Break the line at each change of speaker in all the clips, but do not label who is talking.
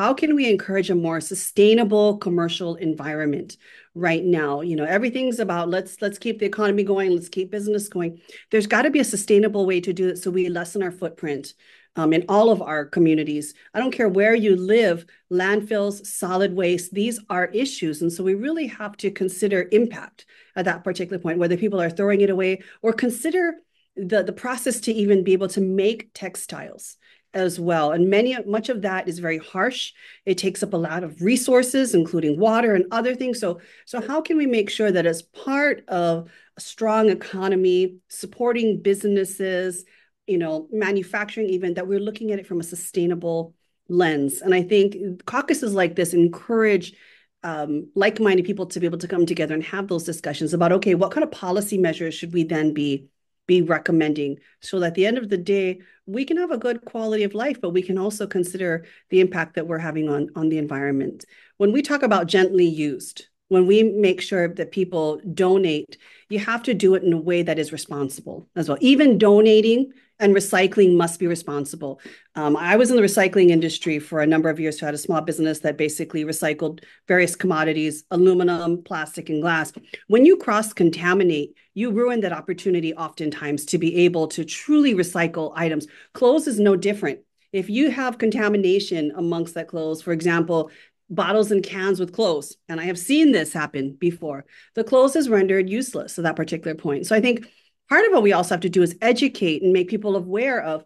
how can we encourage a more sustainable commercial environment right now? You know everything's about let's let's keep the economy going let's keep business going. There's got to be a sustainable way to do it so we lessen our footprint um, in all of our communities. I don't care where you live landfills solid waste these are issues and so we really have to consider impact at that particular point whether people are throwing it away or consider the the process to even be able to make textiles as well. And many much of that is very harsh. It takes up a lot of resources, including water and other things. So, so how can we make sure that as part of a strong economy, supporting businesses, you know, manufacturing even, that we're looking at it from a sustainable lens. And I think caucuses like this encourage um, like-minded people to be able to come together and have those discussions about okay, what kind of policy measures should we then be be recommending. So that at the end of the day we can have a good quality of life but we can also consider the impact that we're having on on the environment. When we talk about gently used when we make sure that people donate you have to do it in a way that is responsible as well. Even donating and recycling must be responsible. Um, I was in the recycling industry for a number of years. So I had a small business that basically recycled various commodities, aluminum, plastic, and glass. When you cross contaminate, you ruin that opportunity oftentimes to be able to truly recycle items. Clothes is no different. If you have contamination amongst that clothes, for example, bottles and cans with clothes, and I have seen this happen before, the clothes is rendered useless at that particular point. So I think part of what we also have to do is educate and make people aware of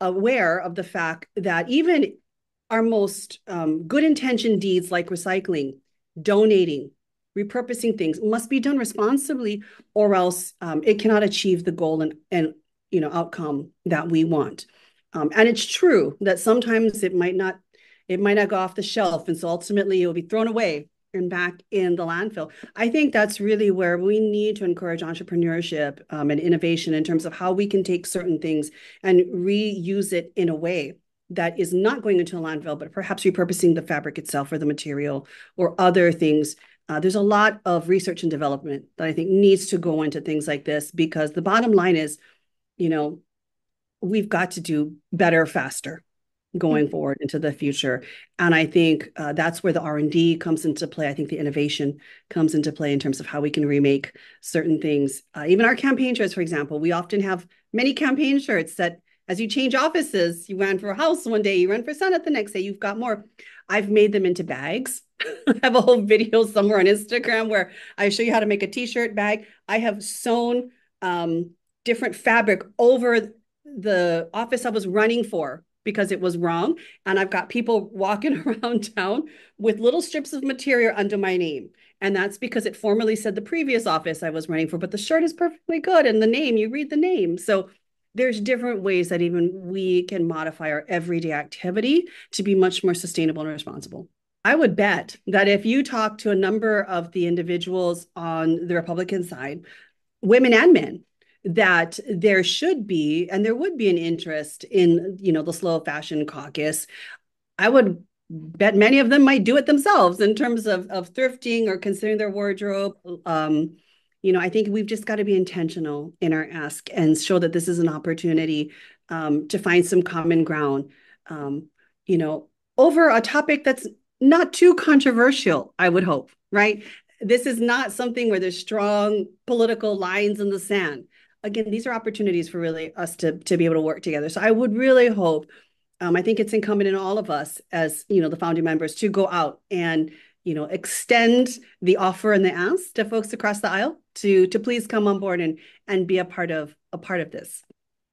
aware of the fact that even our most um, good intention deeds like recycling donating repurposing things must be done responsibly or else um, it cannot achieve the goal and, and you know outcome that we want. Um, and it's true that sometimes it might not it might not go off the shelf and so ultimately it will be thrown away and back in the landfill. I think that's really where we need to encourage entrepreneurship um, and innovation in terms of how we can take certain things and reuse it in a way that is not going into a landfill, but perhaps repurposing the fabric itself or the material or other things. Uh, there's a lot of research and development that I think needs to go into things like this because the bottom line is, you know, we've got to do better faster going mm-hmm. forward into the future. And i think uh, that's where the r&d comes into play. I think the innovation comes into play in terms of how we can remake certain things. Uh, even our campaign shirts for example we often have many campaign shirts that as you change offices you ran for a house one day you run for senate the next day you've got more. I've made them into bags. I have a whole video somewhere on instagram where i show you how to make a t-shirt bag. I have sewn um, different fabric over the office i was running for because it was wrong. And I've got people walking around town with little strips of material under my name. And that's because it formerly said the previous office I was running for, but the shirt is perfectly good. And the name, you read the name. So there's different ways that even we can modify our everyday activity to be much more sustainable and responsible. I would bet that if you talk to a number of the individuals on the Republican side, women and men, that there should be and there would be an interest in you know the slow fashion caucus. I would bet many of them might do it themselves in terms of of thrifting or considering their wardrobe. Um you know i think we've just got to be intentional in our ask and show that this is an opportunity um, to find some common ground. Um, you know over a topic that's not too controversial i would hope right? This is not something where there's strong political lines in the sand again, these are opportunities for really us to to be able to work together. So I would really hope, um, I think it's incumbent in all of us as you know the founding members to go out and you know extend the offer and the ask to folks across the aisle to to please come on board and and be a part of a part of this.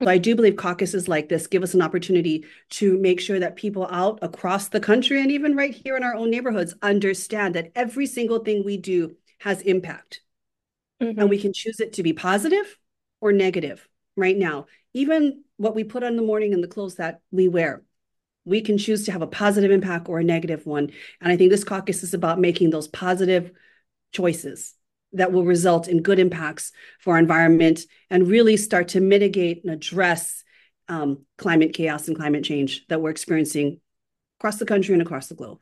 So I do believe caucuses like this give us an opportunity to make sure that people out across the country and even right here in our own neighborhoods understand that every single thing we do has impact. Mm-hmm. And we can choose it to be positive or negative right now. Even what we put on the morning and the clothes that we wear, we can choose to have a positive impact or a negative one. And I think this caucus is about making those positive choices that will result in good impacts for our environment and really start to mitigate and address um, climate chaos and climate change that we're experiencing across the country and across the globe.